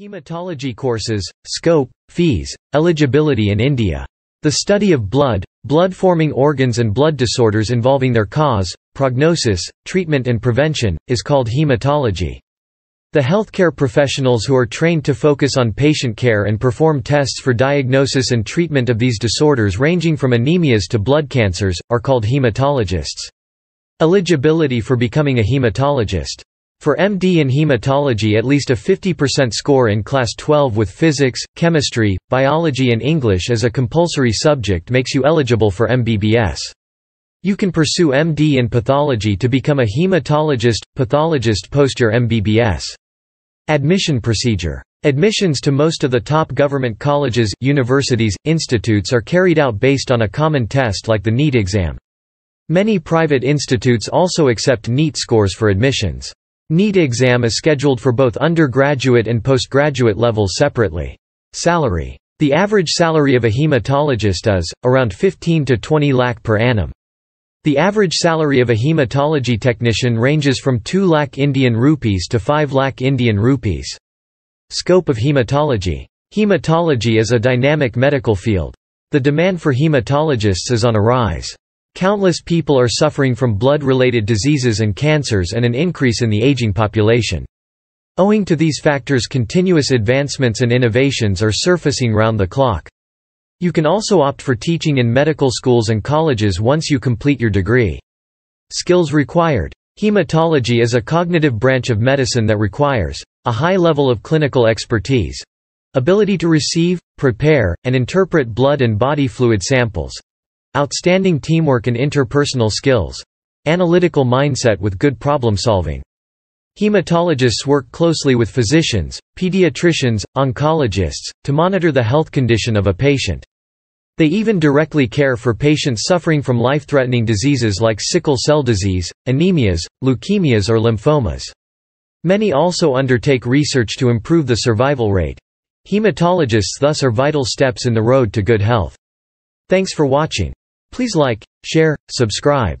Hematology courses, scope, fees, eligibility in India. The study of blood, blood-forming organs and blood disorders involving their cause, prognosis, treatment and prevention, is called hematology. The healthcare professionals who are trained to focus on patient care and perform tests for diagnosis and treatment of these disorders ranging from anemias to blood cancers, are called hematologists. Eligibility for becoming a hematologist. For MD in hematology at least a 50% score in Class 12 with physics, chemistry, biology and English as a compulsory subject makes you eligible for MBBS. You can pursue MD in pathology to become a hematologist, pathologist post your MBBS. Admission procedure. Admissions to most of the top government colleges, universities, institutes are carried out based on a common test like the NEET exam. Many private institutes also accept NEET scores for admissions. NEET exam is scheduled for both undergraduate and postgraduate levels separately. Salary. The average salary of a hematologist is, around 15 to 20 lakh per annum. The average salary of a hematology technician ranges from 2 lakh Indian rupees to 5 lakh Indian rupees. Scope of hematology. Hematology is a dynamic medical field. The demand for hematologists is on a rise. Countless people are suffering from blood-related diseases and cancers and an increase in the aging population. Owing to these factors continuous advancements and innovations are surfacing round the clock. You can also opt for teaching in medical schools and colleges once you complete your degree. Skills required. Hematology is a cognitive branch of medicine that requires a high level of clinical expertise, ability to receive, prepare, and interpret blood and body fluid samples, Outstanding teamwork and interpersonal skills. Analytical mindset with good problem solving. Hematologists work closely with physicians, pediatricians, oncologists, to monitor the health condition of a patient. They even directly care for patients suffering from life-threatening diseases like sickle cell disease, anemias, leukemias or lymphomas. Many also undertake research to improve the survival rate. Hematologists thus are vital steps in the road to good health. Thanks for watching. Please like, share, subscribe.